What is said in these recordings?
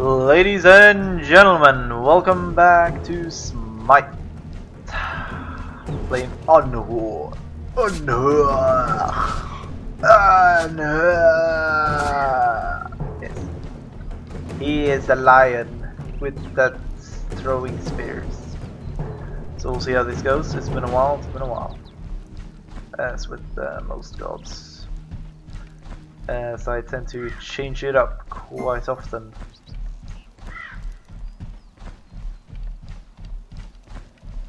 Ladies and gentlemen, welcome back to Smite. Playing Anhur. Anhur. Anhur. Yes. He is a lion with that throwing spears. So we'll see how this goes. It's been a while, it's been a while. As with uh, most gods. As I tend to change it up quite often.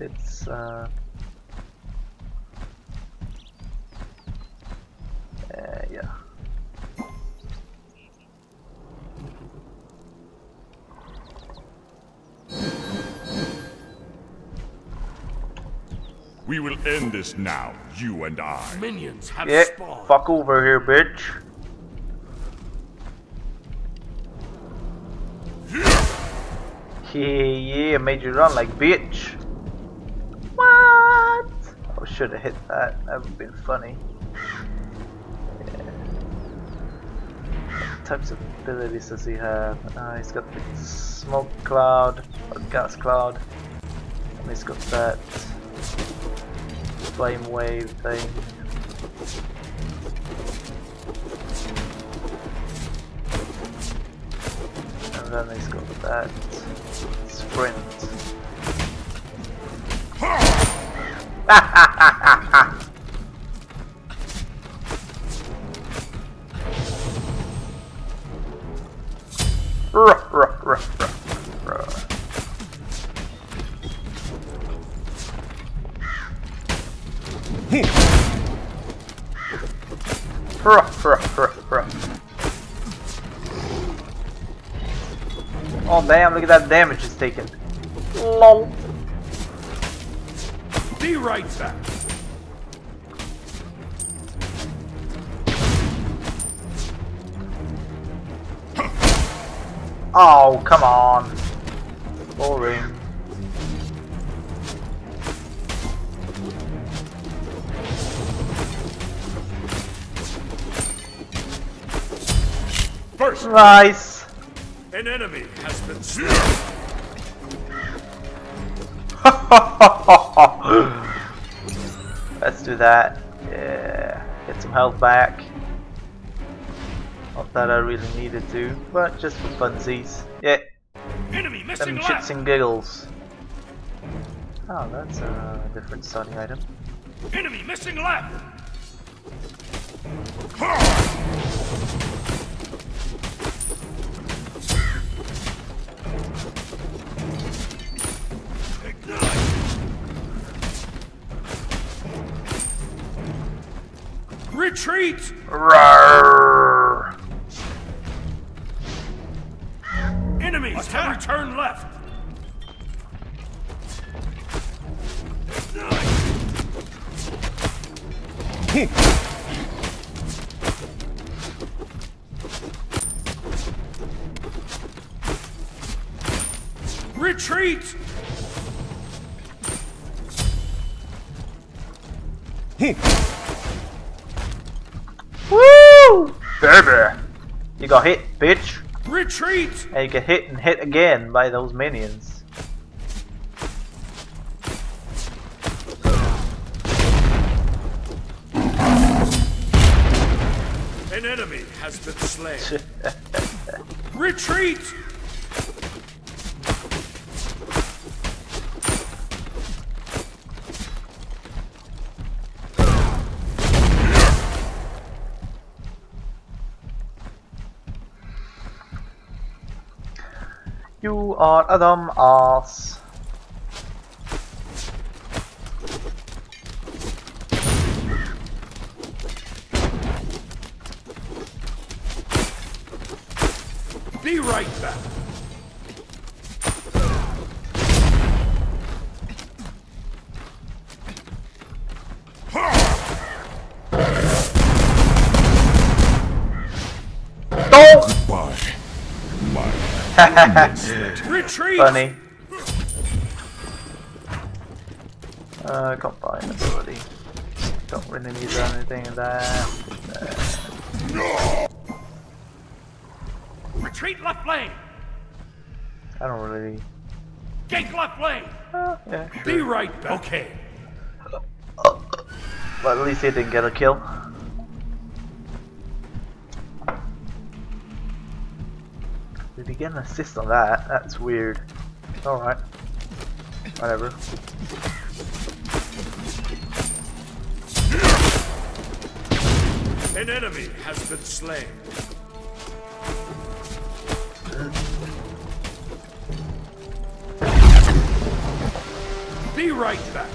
It's uh, uh yeah. We will end this now, you and I. Minions have Yeah, spawned. fuck over here, bitch. Yeah, yeah, made you run like bitch. Should have hit that. That would have been funny. What types of abilities does he have? Uh, he's got the smoke cloud, or gas cloud, and he's got that flame wave thing. And then he's got that sprint. Ruh, ruh, ruh, ruh, ruh. Ruh, ruh, ruh, ruh. Oh damn, look at that damage it's taken. LOL. Be right back. Oh, come on. Boring. First, Nice. an enemy has been slain. Let's do that. Yeah. Get some health back. Not that I really needed to, but just for funsies. Yeah. Enemy missing Them left. shits and giggles. Oh, that's a different starting item. Enemy missing left. Retreat. Roar. Retreat. Woo! Baby! You got hit, bitch. Retreat. And you get hit and hit again by those minions. Has been slain. Retreat. you are a dumb ass. Be right back. Don't! Bye. My Retreat. Funny. Uh, can't find ability. Don't really need anything in there. Retreat left lane. I don't really. Gank left lane. Uh, yeah, Be right back. Okay. But at least he didn't get a kill. Did he get an assist on that? That's weird. Alright. Whatever. An enemy has been slain. Right back.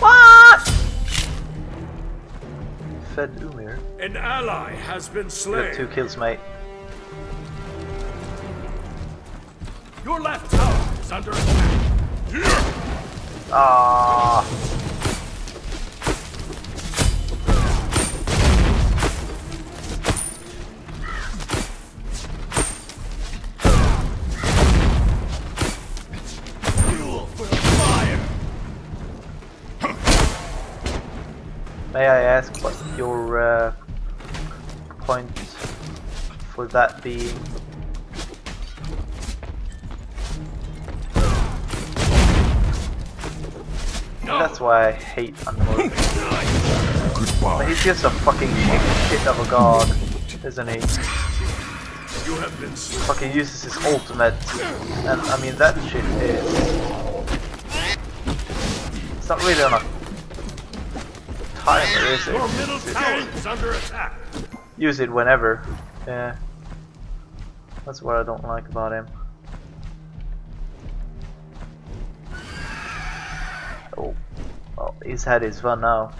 What? Fed Ymir. An ally has been slain. got two kills, mate. Your left tower is under attack. Ah. For that being? That's why I hate Unmode. Goodbye. He's just a fucking shit of a god, isn't he? You have been. Fucking uses his ultimate, and I mean that shit is. It's not really on a timer, is Your it? middle It's- tower is under attack. Use it whenever. Yeah. That's what I don't like about him. Oh. Well, he's had his fun now.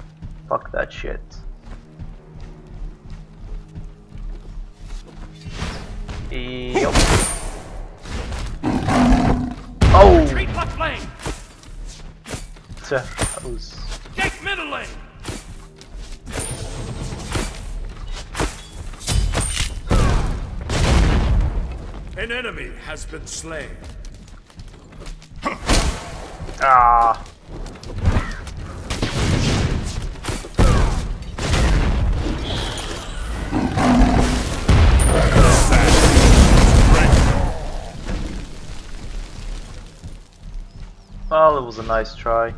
Fuck that shit. Yup. Oh! Retreat left lane. That was Gank middle lane. An enemy has been slain. ah. Well, it was a nice try.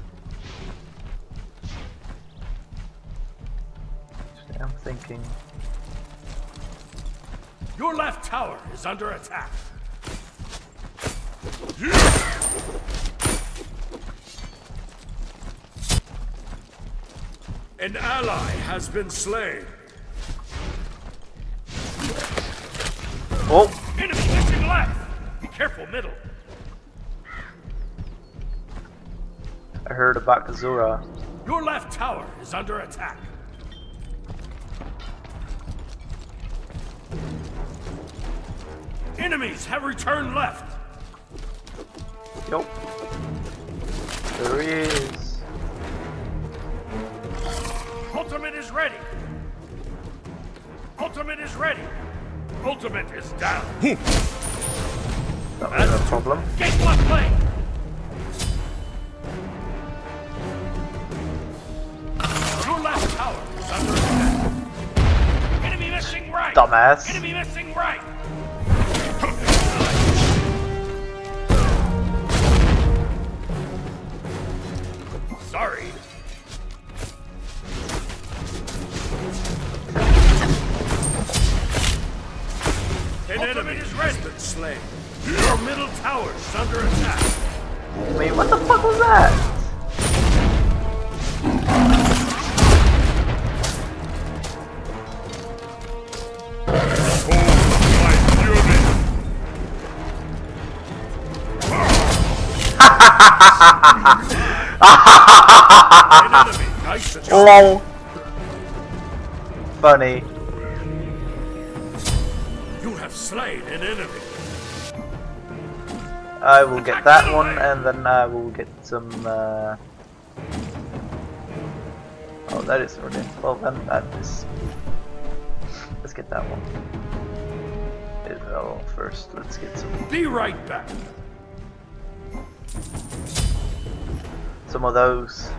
Is under attack. An ally has been slain. Oh! Enemy missing left. Be careful, middle. I heard about Kazura. Your left tower is under attack. Enemies have returned left. Yup. There he is. Ultimate is ready. Ultimate is ready. Ultimate is down. Hmm. Not really a problem. Gate left lane. Your left tower is under attack. Enemy missing right. Dumbass. Enemy missing right. LOL. Funny. You have slain an enemy. I will get that one and then I will get some uh... Oh that is already well then that is Let's get that one. Eh, Oh first let's get some Be right back. Some of those.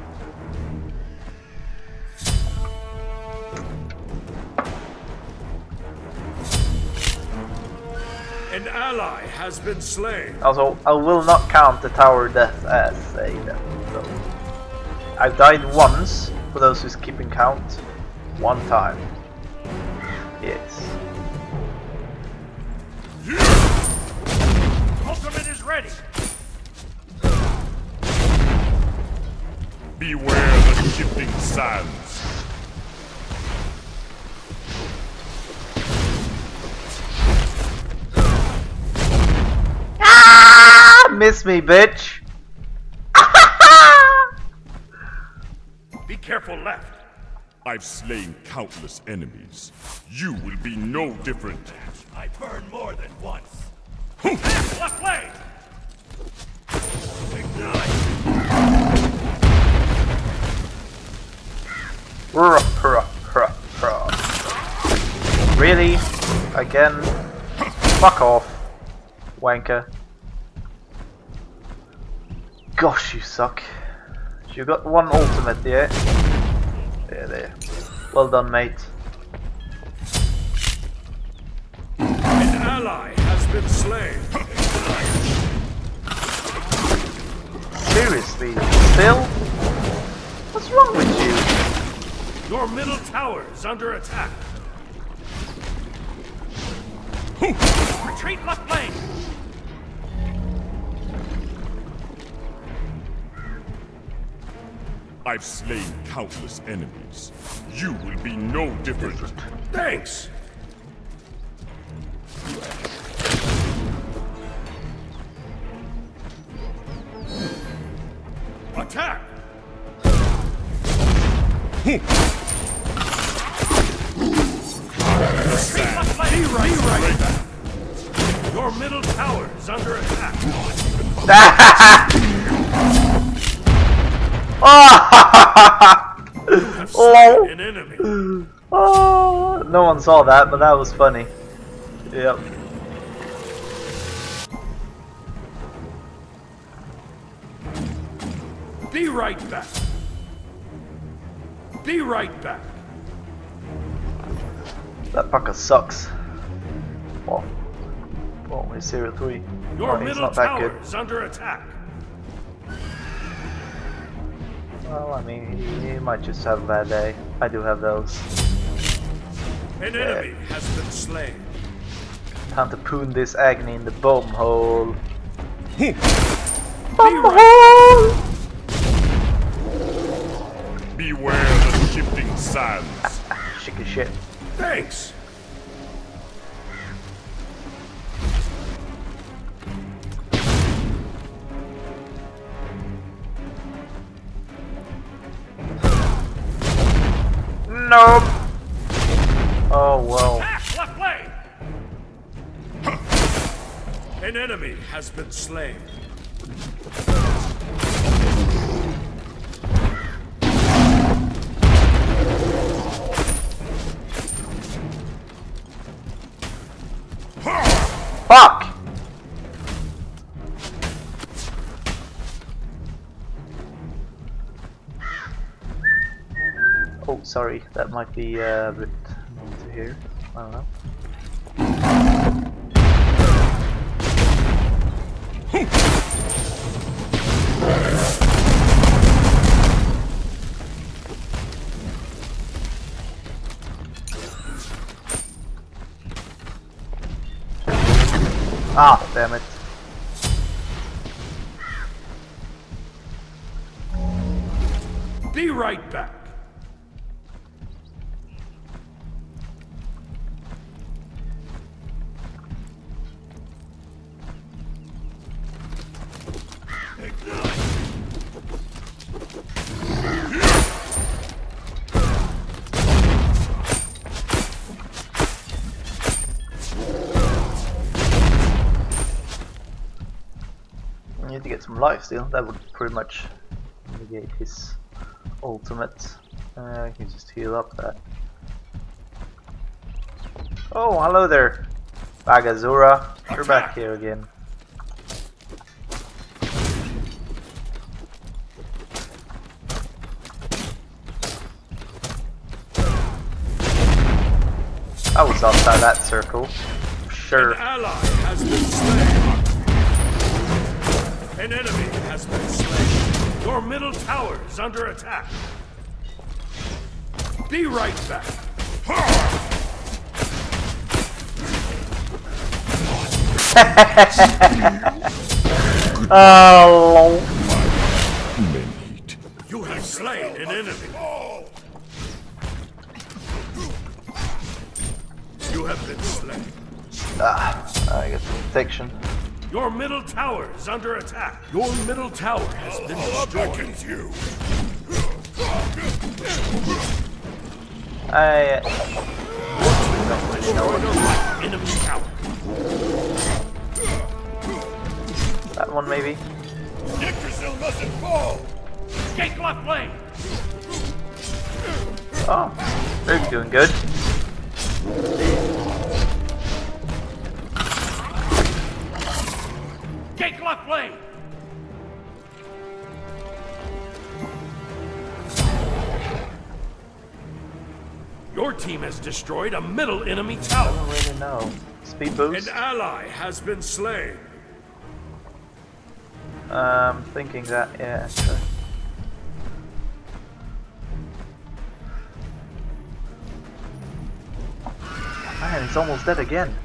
An ally has been slain. Also, I will not count the tower death as a death. So. I've died once, for those who's keeping count. One time. Yes. Ultimate is ready. Beware the shifting sands. Ah! Miss me, bitch! Be careful left. I've slain countless enemies. You will be no different. I've burn more than once. left lane. Ignite. Really? Again? Fuck off, wanker. Gosh, you suck. You got one ultimate, yeah? There, there. Well done, mate. An ally has been slain. Seriously, still? What's wrong with you? Your middle tower is under attack. Retreat left lane. I've slain countless enemies. You will be no different. Thanks. Attack! Is under attack. Slain an enemy. Oh, no one saw that, but that was funny. Yep. Be right back. Be right back. That fucker sucks. Well, well, he's zero three. Your Oh, he's middle not that tower good. is under attack. Well, I mean, he, he might just have a bad day. I do have those. An enemy has been slain. Time to poon this agony in the bomb hole. Bomb right hole! Beware the shifting sands. Chicken shit. Thanks. Nope. Oh well. An enemy has been slain. Might be uh, a bit annoying to hear. I don't know. Ah, damn it. Be right back. Need to get some life steal. That would pretty much negate his ultimate. Uh, I can just heal up that. Oh, hello there, Bakasura. You're back here again. I was outside that circle. sure. An ally has been slain. An enemy has been slain. Your middle tower is under attack. Be right back. Oh, Men eat. You have slain an enemy. You have been slain. ah, I get protection. Your middle tower is under attack. Your middle tower has been destroyed. you. I Destroyed a right enemy tower. that one maybe. Yggdrasil mustn't fall. Escape left lane. Oh, they're doing good. Escape left lane. Your team has destroyed a middle enemy tower. I don't really know. Speed boost? An ally has been slain. Um, thinking that yeah, sure. Man, he's almost dead again.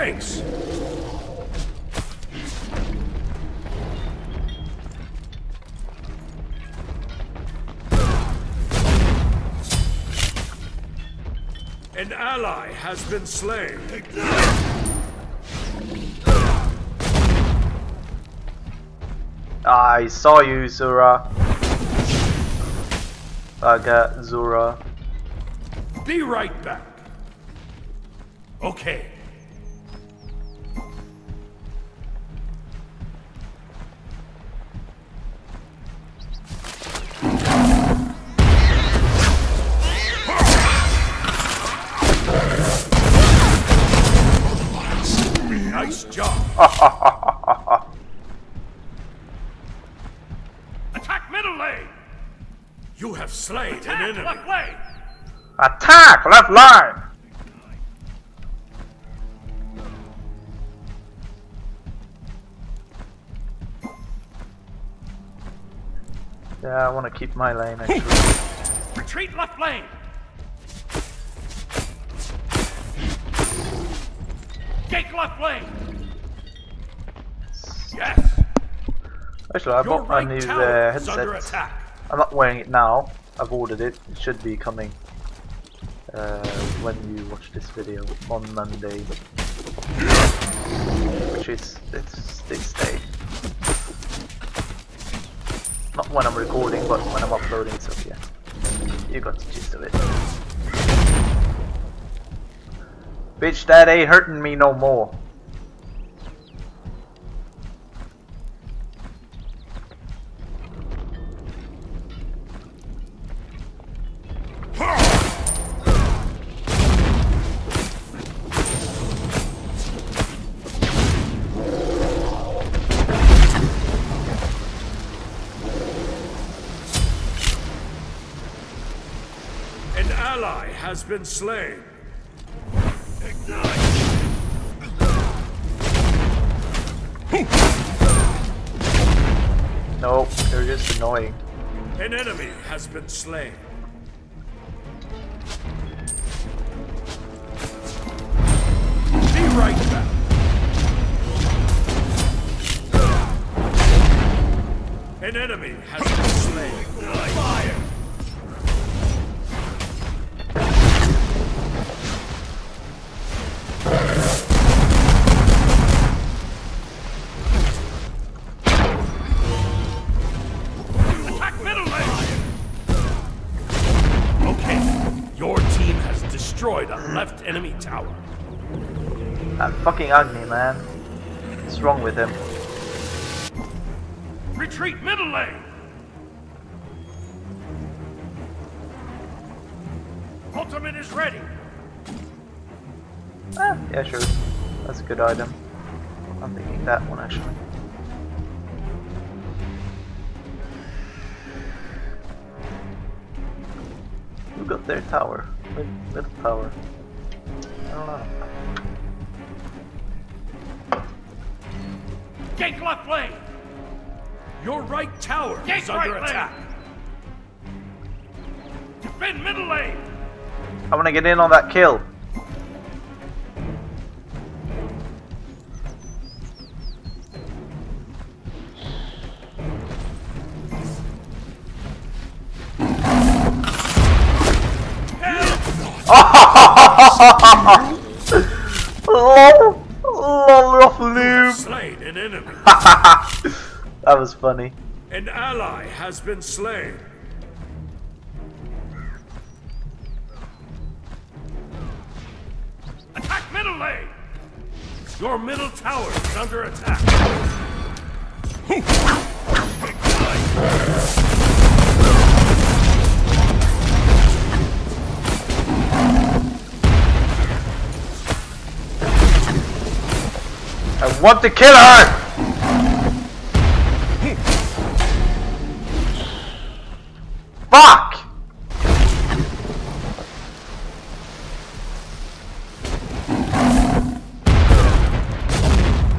Thanks. An ally has been slain. Ah, I saw you, Zura. Saga, uh, Zura. Be right back. Okay. You have an enemy. Left lane. Attack! Left line! Yeah, I want to keep my lane actually. Retreat left lane. Take left lane. Yes. Actually, I Your bought right my new uh, headset. I'm not wearing it now. I've ordered it. It should be coming uh, when you watch this video on Monday, which is it's this day. Not when I'm recording, but when I'm uploading. So yeah, you got the gist of it. Bitch, that ain't hurting me no more. Has been slain. Nope, they're just annoying. An enemy has been slain. Left enemy tower. That fucking Agni, man. What's wrong with him? Retreat middle lane! ultimate is ready. Ah, yeah, sure. That's a good item. I'm thinking that one actually. Who got their tower? Middle tower. I don't know. Gank left lane. Your right tower Gank is under right lane. Defend middle lane. I want to get in on that kill. Oh, oh, rough. Slain an enemy. that was funny. An ally has been slain. Attack middle lane. Your middle tower is under attack. want to kill her! Fuck!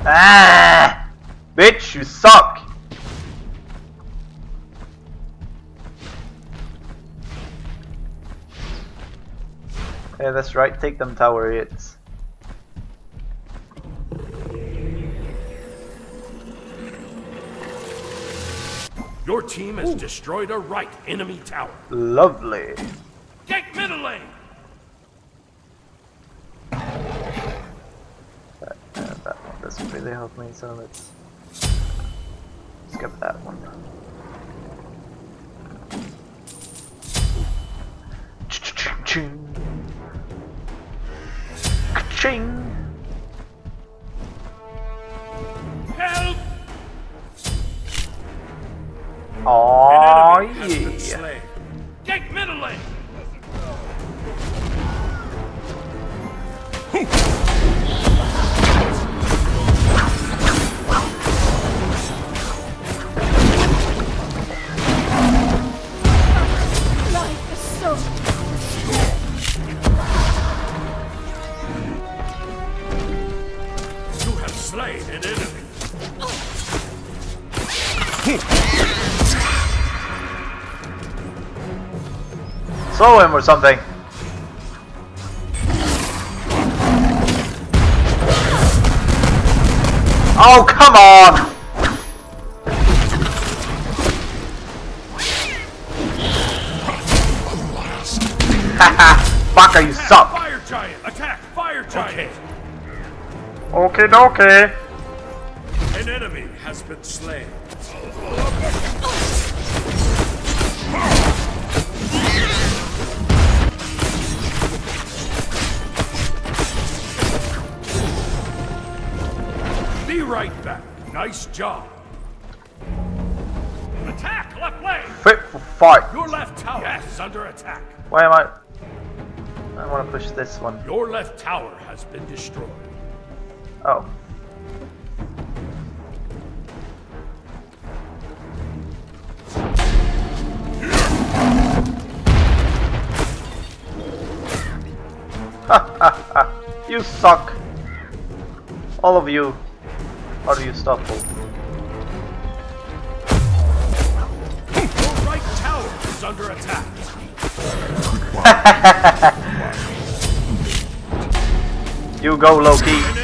Ah! Bitch, you suck! Yeah, that's right, take them tower hits. Your team has destroyed a right enemy tower. Lovely. Gank middle lane. That, uh, that one doesn't really help me, so let's skip that one. Ching. Ching. Gank middle Throw him or something. Oh, come on! Haha, Baka, you suck. Fire giant. Attack fire giant. Okay, okay. Nice job. Attack left lane. Fit for fight. Your left tower is under attack. Why am I? I want to push this one. Your left tower has been destroyed. Oh. you suck. All of you. How do you stop it? Your right tower is under attack. You go, Loki.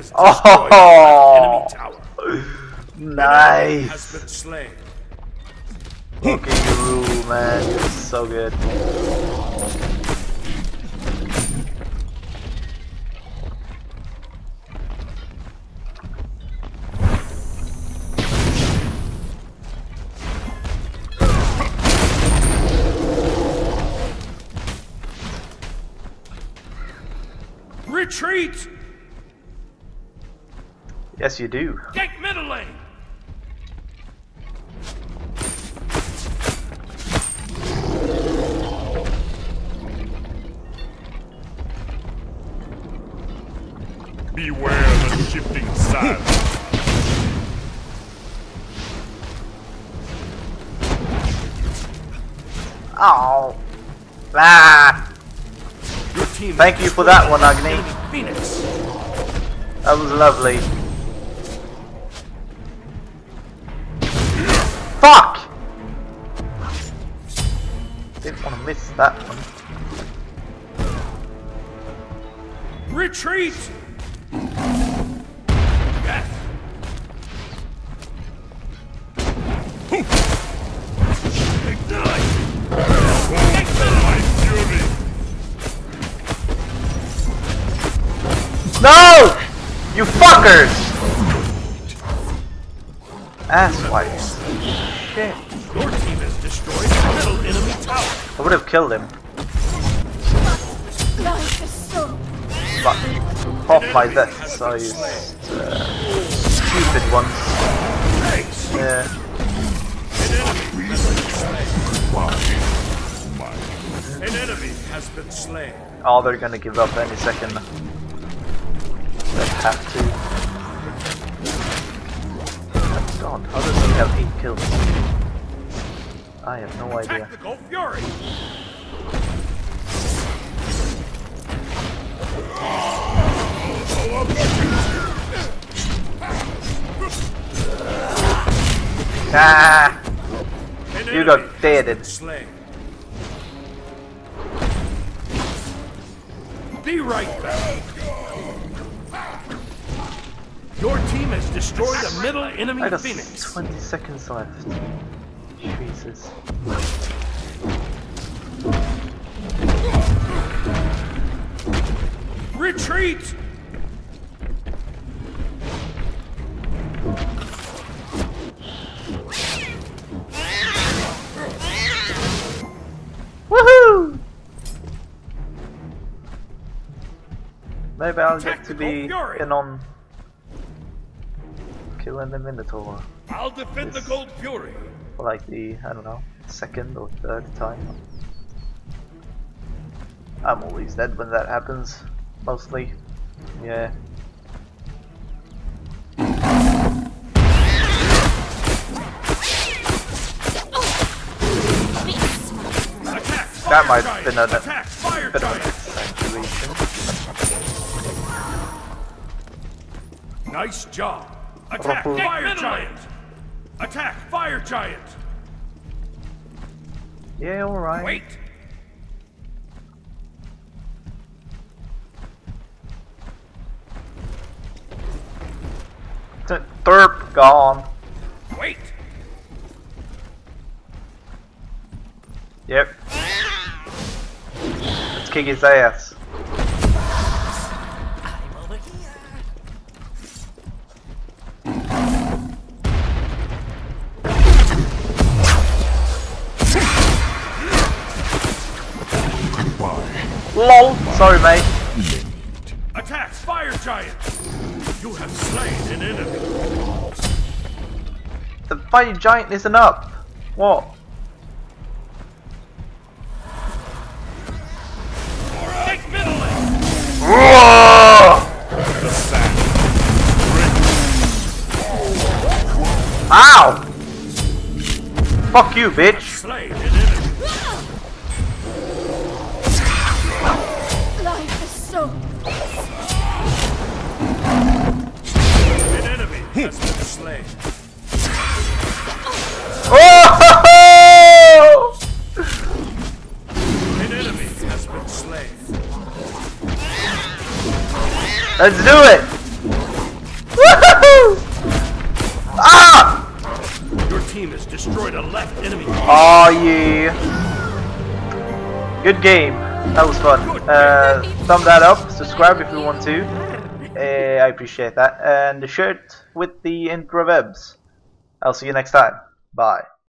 has destroyed oh. enemy tower. Nice. Has been slain. Fucking Guru, man. This is so good. Retreat! Yes, you do. Take middle lane! Beware the shifting sands. Oh. Ah. Your team Thank you for that one, Agni. Phoenix! That was lovely. Retreat! Yes! Ignite! Take middle My lane! fury. No! You fuckers! Asswipes. Shit. Your team has destroyed the middle enemy tower! I would have killed him. But half my I used uh, stupid ones. Thanks! Yeah. An enemy has been slain. Oh, they're gonna give up any second. They have to. God, how does he have eight kills? I have no idea. Ah! You got enemy has deaded. Slain. Be right back. Your team has destroyed a middle enemy I got Phoenix. 20 seconds left. Jesus. Retreat! Woohoo! Maybe I'll get to be Tactical fury. in on killing the Minotaur I'll defend the Gold Fury. for like the, I don't know, second or third time. I'm always dead when that happens, mostly. Yeah. That might have been a- Attack! Fire Bit of a giant. situation. Nice job. Attack! Fire giant. Attack! Fire giant. Yeah, alright. Wait. Derp gone. Wait. Yep. Let's kick his ass. LOL! Sorry, mate. Attack! Fire giant. You have slain an enemy. The fire giant isn't up. What? Take middle lane. The sand. Ow! Fuck you, bitch. Slain. Oh! An enemy has been slain. Let's do it! Woohoo! Ah! Your team has destroyed a left enemy. Oh yeah. Good game. That was fun. Uh, thumb that up. Subscribe if you want to. I appreciate that. And the shirt with the interwebs. I'll see you next time. Bye.